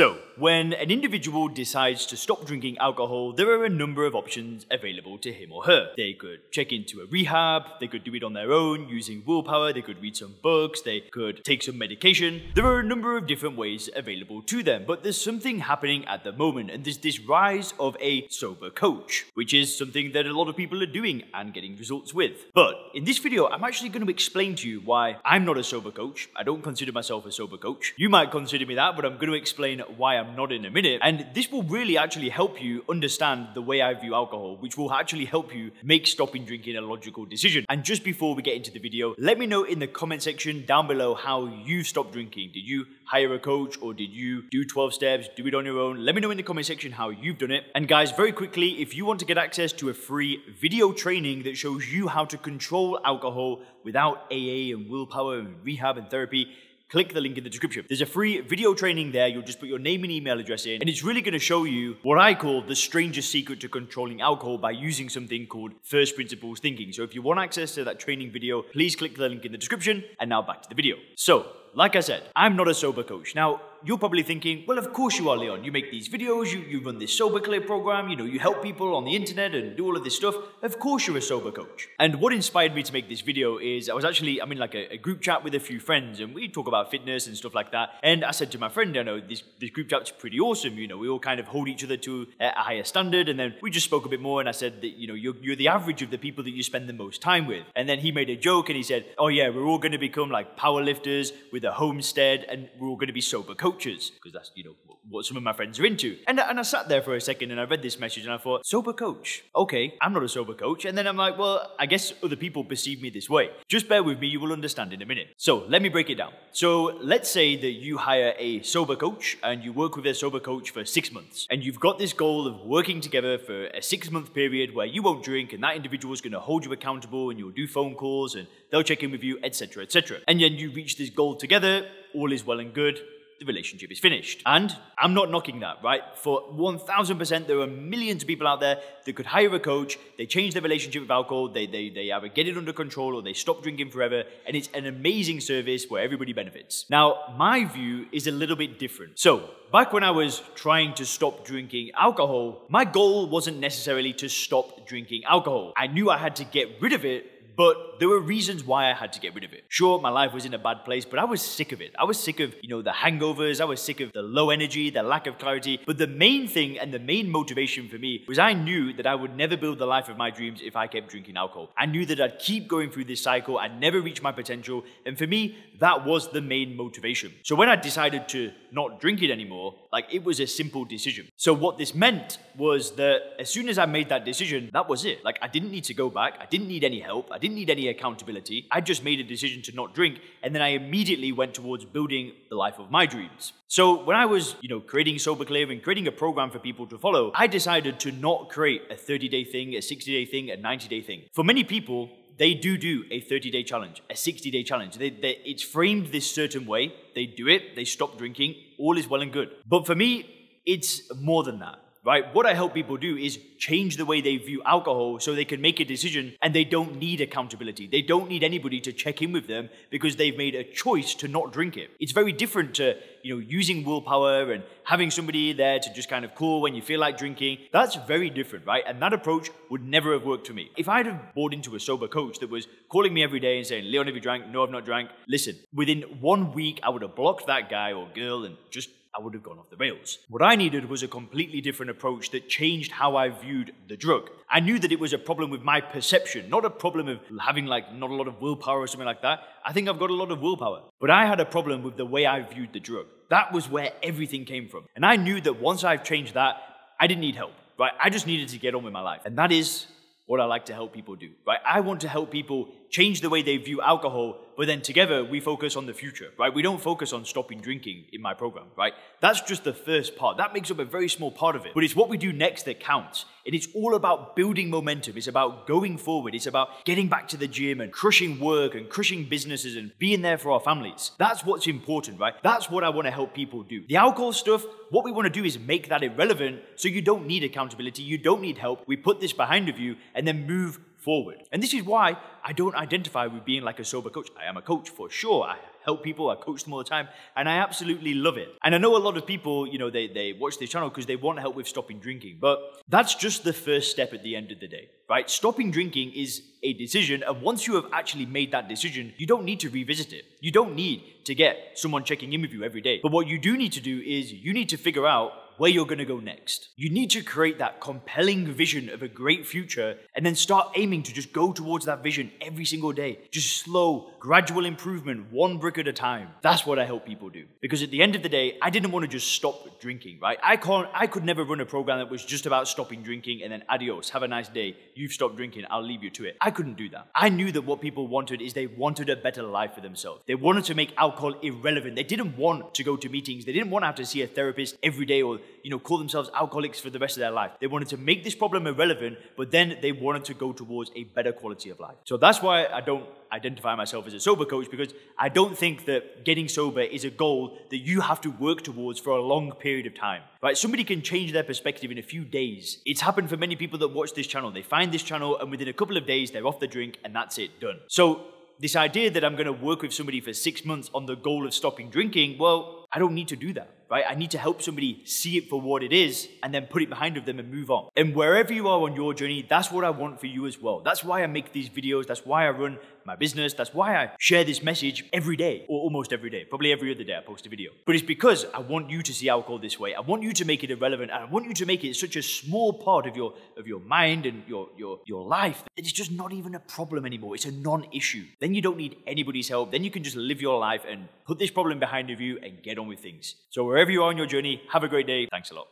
So, when an individual decides to stop drinking alcohol, there are a number of options available to him or her. They could check into a rehab, they could do it on their own using willpower, they could read some books, they could take some medication. There are a number of different ways available to them, but there's something happening at the moment, and there's this rise of a sober coach, which is something that a lot of people are doing and getting results with. But in this video, I'm actually going to explain to you why I'm not a sober coach. I don't consider myself a sober coach. You might consider me that, but I'm going to explain why I'm not in a minute. And this will really actually help you understand the way I view alcohol, which will actually help you make stopping drinking a logical decision. And just before we get into the video, let me know in the comment section down below how you stopped drinking. Did you hire a coach or did you do 12 steps, do it on your own? Let me know in the comment section how you've done it. And guys, very quickly, if you want to get access to a free video training that shows you how to control alcohol without AA and willpower and rehab and therapy, click the link in the description. There's a free video training there. You'll just put your name and email address in, and it's really to show you what I call the strangest secret to controlling alcohol by using something called first principles thinking. So if you want access to that training video, please click the link in the description. And now back to the video. So, like I said, I'm not a sober coach. Now, you're probably thinking, well, of course you are, Leon. You make these videos, you, you run this Sober Clear program, you know, you help people on the internet and do all of this stuff. Of course you're a sober coach. And what inspired me to make this video is I was actually, I'm in like a, a group chat with a few friends and we talk about fitness and stuff like that. And I said to my friend, I know this, this group chat's pretty awesome. You know, we all kind of hold each other to a, higher standard. And then we just spoke a bit more and I said that, you know, you're, you're the average of the people that you spend the most time with. And then he made a joke and he said, oh yeah, we're all going to become like power lifters with a homestead and we're all going to be sober coaches because that's you know, what some of my friends are into. And, and I sat there for a second and I read this message and I thought, sober coach. Okay, I'm not a sober coach. And then I'm like, well, I guess other people perceive me this way. Just bear with me, you will understand in a minute. So let me break it down. So let's say that you hire a sober coach and you work with a sober coach for six months. And you've got this goal of working together for a six month period where you won't drink and that individual is going to hold you accountable and you'll do phone calls and they'll check in with you, etc., etc. And then you reach this goal together, all is well and good the relationship is finished. And I'm not knocking that, right? For 1000%, there are millions of people out there that could hire a coach, they change their relationship with alcohol, they, they, they either get it under control or they stop drinking forever, and it's an amazing service where everybody benefits. Now, my view is a little bit different. So, back when I was trying to stop drinking alcohol, my goal wasn't necessarily to stop drinking alcohol. I knew I had to get rid of it but there were reasons why I had to get rid of it. Sure, my life was in a bad place, but I was sick of it. I was sick of, you know, the hangovers. I was sick of the low energy, the lack of clarity. But the main thing and the main motivation for me was I knew that I would never build the life of my dreams if I kept drinking alcohol. I knew that I'd keep going through this cycle. I'd never reach my potential. And for me, that was the main motivation. So when I decided to not drink it anymore, like it was a simple decision. So what this meant was that as soon as I made that decision, that was it. Like I didn't need to go back. I didn't need any help. I didn't need any accountability. I just made a decision to not drink and then I immediately went towards building the life of my dreams. So when I was, you know, creating Sober Clear and creating a program for people to follow, I decided to not create a 30-day thing, a 60-day thing, a 90-day thing. For many people, they do do a 30 day challenge, a 60 day challenge. They, they, it's framed this certain way. They do it, they stop drinking, all is well and good. But for me, it's more than that right? What I help people do is change the way they view alcohol so they can make a decision and they don't need accountability. They don't need anybody to check in with them because they've made a choice to not drink it. It's very different to, you know, using willpower and having somebody there to just kind of call when you feel like drinking. That's very different, right? And that approach would never have worked for me. If I'd have bought into a sober coach that was calling me every day and saying, Leon, have you drank? No, I've not drank. Listen, within one week, I would have blocked that guy or girl and just I would have gone off the rails. What I needed was a completely different approach that changed how I viewed the drug. I knew that it was a problem with my perception, not a problem of having like not a lot of willpower or something like that. I think I've got a lot of willpower. But I had a problem with the way I viewed the drug. That was where everything came from. And I knew that once I've changed that, I didn't need help, right? I just needed to get on with my life. And that is what I like to help people do, right? I want to help people change the way they view alcohol, but then together we focus on the future, right? We don't focus on stopping drinking in my program, right? That's just the first part. That makes up a very small part of it. But it's what we do next that counts. And it's all about building momentum. It's about going forward. It's about getting back to the gym and crushing work and crushing businesses and being there for our families. That's what's important, right? That's what I want to help people do. The alcohol stuff, what we want to do is make that irrelevant so you don't need accountability. You don't need help. We put this behind of you and then move forward. And this is why I don't identify with being like a sober coach. I am a coach for sure. I help people, I coach them all the time, and I absolutely love it. And I know a lot of people, you know, they, they watch this channel because they want help with stopping drinking, but that's just the first step at the end of the day, right? Stopping drinking is a decision, and once you have actually made that decision, you don't need to revisit it. You don't need to get someone checking in with you every day. But what you do need to do is you need to figure out where you're going to go next. You need to create that compelling vision of a great future and then start aiming to just go towards that vision every single day. Just slow, gradual improvement, one brick at a time. That's what I help people do. Because at the end of the day, I didn't want to just stop drinking, right? I can't I could never run a program that was just about stopping drinking and then adios, have a nice day. You've stopped drinking, I'll leave you to it. I couldn't do that. I knew that what people wanted is they wanted a better life for themselves. They wanted to make alcohol irrelevant. They didn't want to go to meetings. They didn't want to have to see a therapist every day or you know, call themselves alcoholics for the rest of their life. They wanted to make this problem irrelevant, but then they wanted to go towards a better quality of life. So that's why I don't identify myself as a sober coach because I don't think that getting sober is a goal that you have to work towards for a long period of time. Right? Somebody can change their perspective in a few days. It's happened for many people that watch this channel. They find this channel and within a couple of days they're off the drink and that's it, done. So this idea that I'm going to work with somebody for six months on the goal of stopping drinking, well, I don't need to do that right? I need to help somebody see it for what it is and then put it behind of them and move on. And wherever you are on your journey, that's what I want for you as well. That's why I make these videos. That's why I run my business. That's why I share this message every day or almost every day. Probably every other day I post a video. But it's because I want you to see alcohol this way. I want you to make it irrelevant and I want you to make it such a small part of your of your mind and your your your life that it's just not even a problem anymore. It's a non-issue. Then you don't need anybody's help. Then you can just live your life and put this problem behind of you and get on with things. So wherever you are on your journey, have a great day. Thanks a lot.